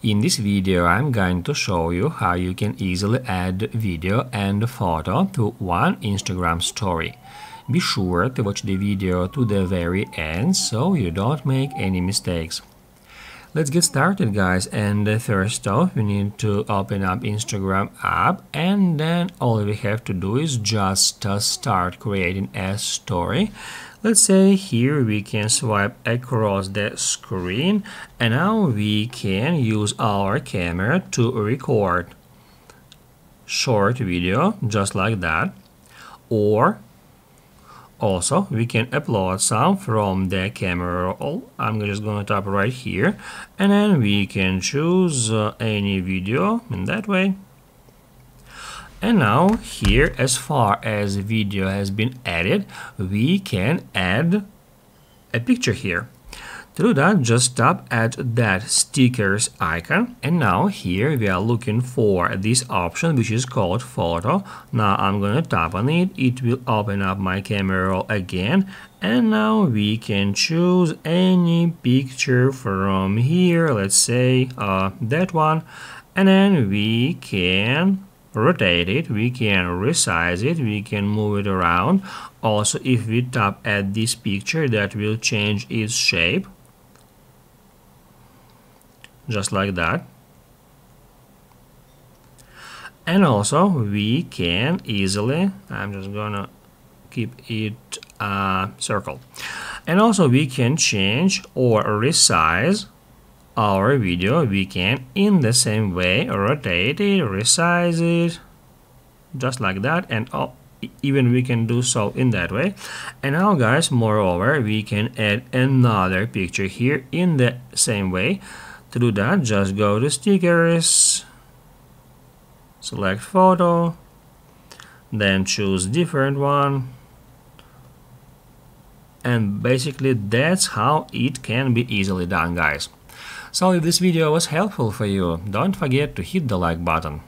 In this video I'm going to show you how you can easily add video and photo to one Instagram story. Be sure to watch the video to the very end so you don't make any mistakes. Let's get started guys. And first off we need to open up Instagram app. And then all we have to do is just uh, start creating a story. Let's say here we can swipe across the screen. And now we can use our camera to record short video just like that. Or also we can upload some from the camera roll. I'm just gonna tap right here and then we can choose uh, any video in that way. And now here as far as video has been added we can add a picture here to do that just tap at that stickers icon. And now here we are looking for this option which is called photo. Now I'm gonna tap on it. It will open up my camera roll again. And now we can choose any picture from here. Let's say uh, that one. And then we can rotate it. We can resize it. We can move it around. Also if we tap at this picture that will change its shape just like that. And also we can easily I'm just gonna keep it uh, circle. And also we can change or resize our video. We can in the same way rotate it resize it just like that. And oh, even we can do so in that way. And now guys moreover we can add another picture here in the same way to do that just go to stickers select photo then choose different one and basically that's how it can be easily done guys so if this video was helpful for you, don't forget to hit the like button.